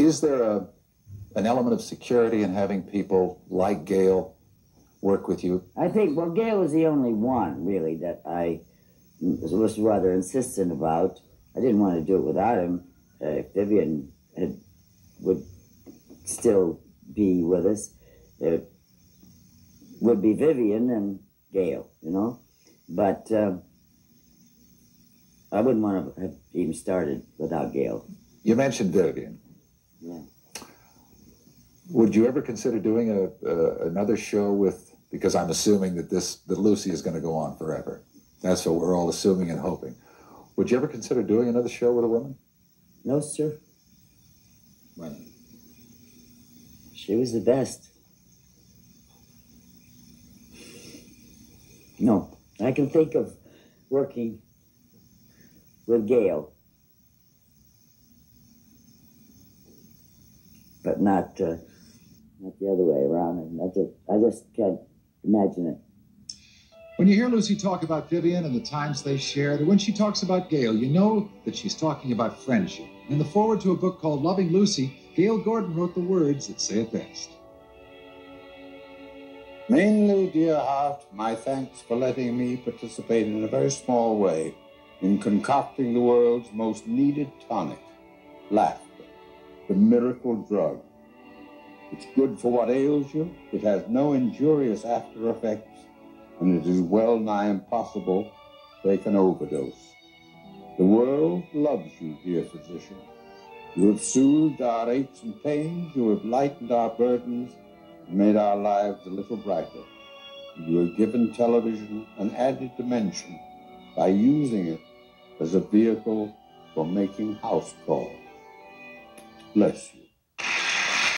Is there a, an element of security in having people like Gale work with you? I think, well, Gale was the only one, really, that I was rather insistent about. I didn't want to do it without him. Uh, if Vivian had, would still be with us, it would be Vivian and Gale, you know? But uh, I wouldn't want to have even started without Gale. You mentioned Vivian. Yeah. Would you ever consider doing a, a another show with? Because I'm assuming that this that Lucy is going to go on forever. That's what we're all assuming and hoping. Would you ever consider doing another show with a woman? No, sir. Right. She was the best. No, I can think of working with Gale, but not uh, not the other way around. And I just I just can't imagine it. When you hear Lucy talk about Vivian and the times they shared, or when she talks about Gale, you know that she's talking about friendship. In the foreword to a book called Loving Lucy, Gale Gordon wrote the words that say it best. Mainly, dear heart, my thanks for letting me participate in a very small way in concocting the world's most needed tonic, laughter, the miracle drug. It's good for what ails you, it has no injurious after effects, and it is well nigh impossible to take an overdose. The world loves you, dear physician. You have soothed our aches and pains, you have lightened our burdens, and made our lives a little brighter. You have given television an added dimension by using it as a vehicle for making house calls. Bless you.